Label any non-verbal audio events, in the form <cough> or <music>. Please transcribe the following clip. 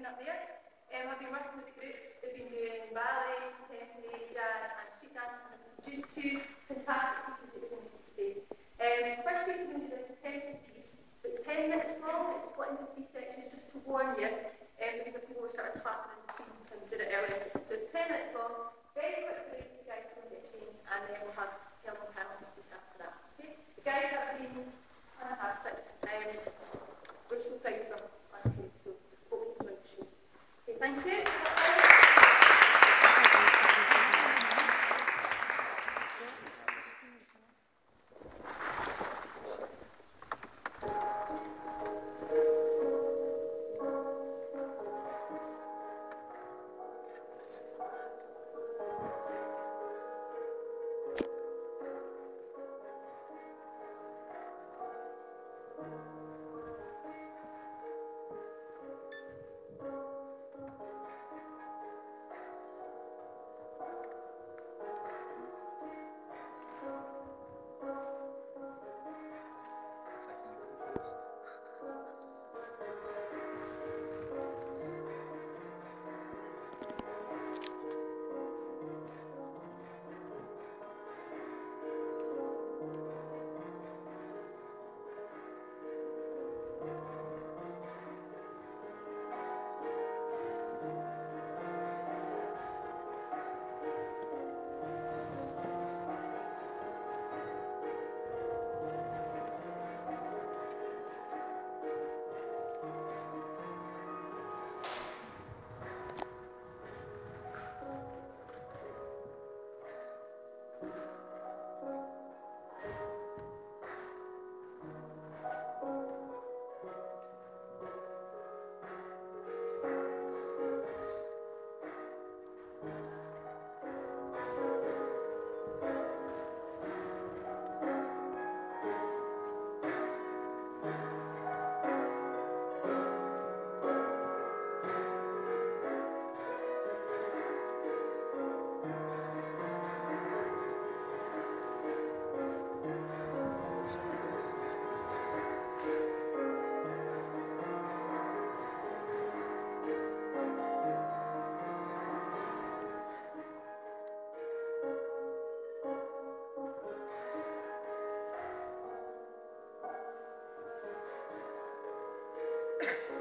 picking up there. Um, I've been working with the group, they've been doing ballet, contemporary, jazz and street dance and produced two fantastic pieces that we're going to see eh, today. Um, first piece is going to be is a contemporary piece, so it's 10 minutes long, it's split into three sections just to warn you, um, because if people were sort of clapping in between and did it earlier. So it's 10 minutes long, very quickly you guys can get changed and then we'll have you <coughs>